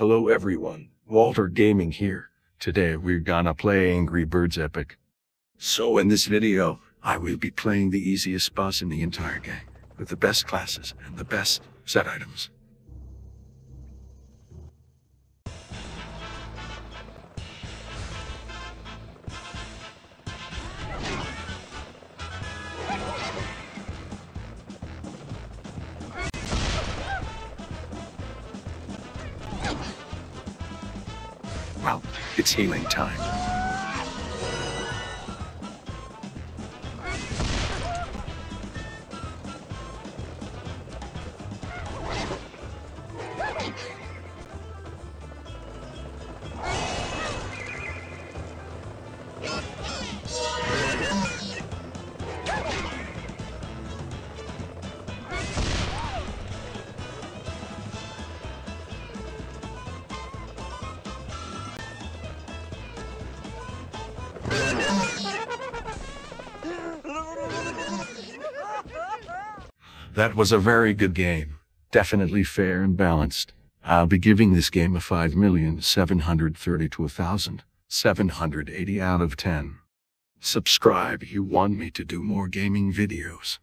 Hello everyone, Walter Gaming here. Today we're gonna play Angry Birds Epic. So in this video, I will be playing the easiest boss in the entire game, with the best classes and the best set items. Well, it's healing time. That was a very good game. Definitely fair and balanced. I'll be giving this game a 5,730 to 1,780 out of 10. Subscribe you want me to do more gaming videos.